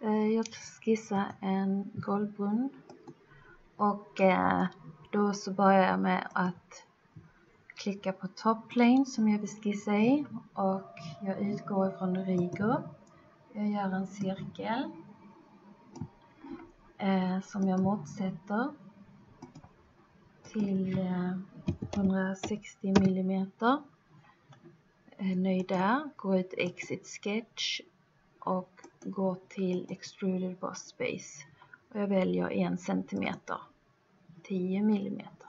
Eh, jag skissar en golvbrunn och eh, då så börjar jag med att klicka på top plane som jag vill skissa i och jag utgår ifrån Rigo. Jag gör en cirkel eh, som jag måttsätter till 160 mm. Nöjd där, går ut exit sketch och går till extruded boss space. Och jag väljer en centimeter, 10 millimeter.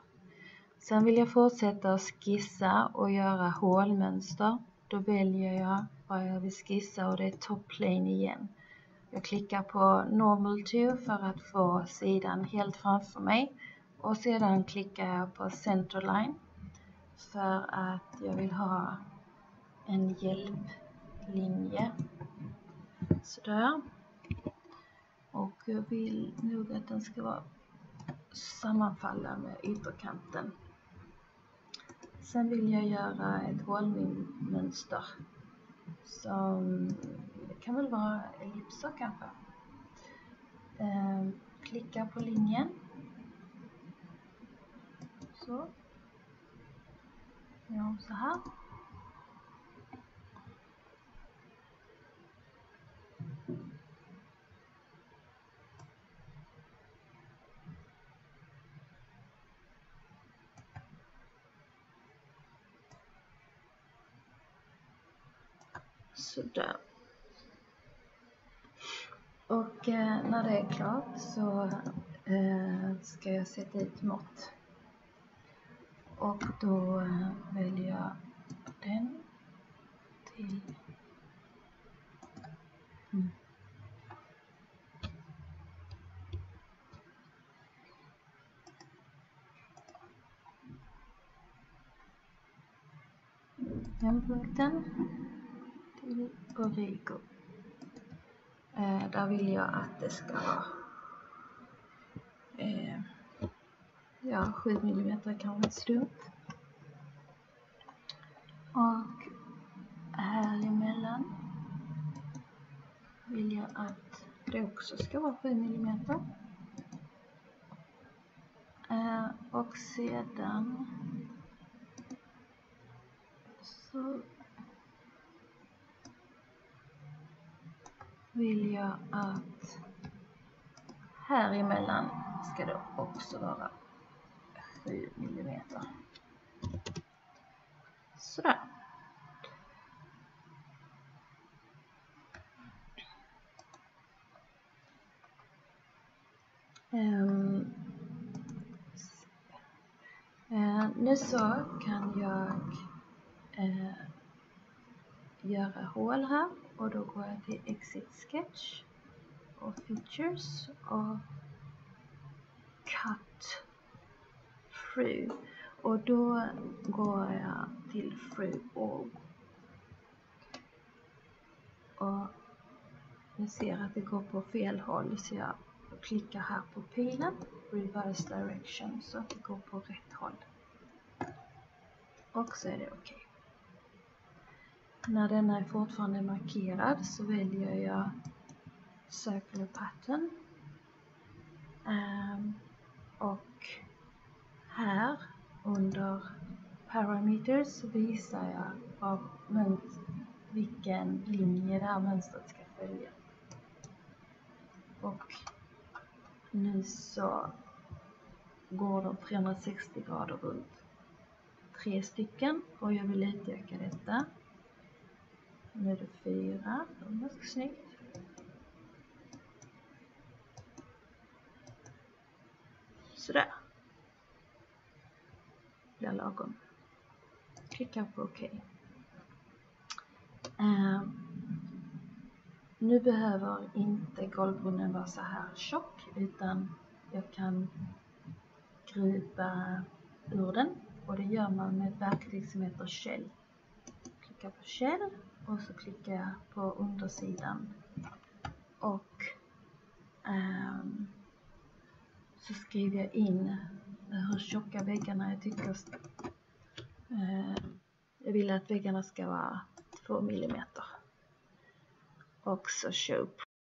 Sen vill jag fortsätta att skissa och göra hålmönster. Då väljer jag vad jag vill skissa och det är top plane igen. Jag klickar på normal to för att få sidan helt framför mig och sedan klickar jag på centerline för att jag vill ha en hjälplinje. Sådär. Och jag vill nog att den ska vara sammanfalla med ytterkanten. Sen vill jag göra ett hålmönster som kan väl vara ellipser kanske. Eh, klicka på linjen. Så. Ja, så här. Sådär. Och eh, när det är klart så eh, ska jag sätta ut mått. Och då eh, väljer jag den till mm. den punkten till Origo. Eh, där vill jag att det ska vara eh, ja, 7 mm kanske ett stumt. Och här emellan vill jag att det också ska vara 7 mm. Eh, och sedan så vill jag att här emellan ska det också vara 7 mm. Sådär. Um, uh, nu så kan jag uh, göra hål här och då går jag till Exit Sketch och Features och Cut Through och då går jag till Through All. Och jag ser att det går på fel håll så jag klickar här på pilen, Reverse Direction, så att det går på rätt håll. Och så är det okej. Okay. När denna är fortfarande markerad så väljer jag Circular Pattern. Um, och här under Parameters visar jag av vilken linje det här mönstret ska följa. Och nu så går de 360 grader runt tre stycken och jag vill utöka detta nu är det fyra. Det var ganska snyggt. Sådär. Blir lagom. Klickar på OK. Uh, nu behöver inte golvbrunnen vara så här tjock utan jag kan krypa ur den och det gör man med ett verktyg som heter Shell. Klicka på Shell och så klickar jag på undersidan. Och um, så skriver jag in hur tjocka väggarna jag tycker uh, jag vill att väggarna ska vara 2 millimeter. Och så show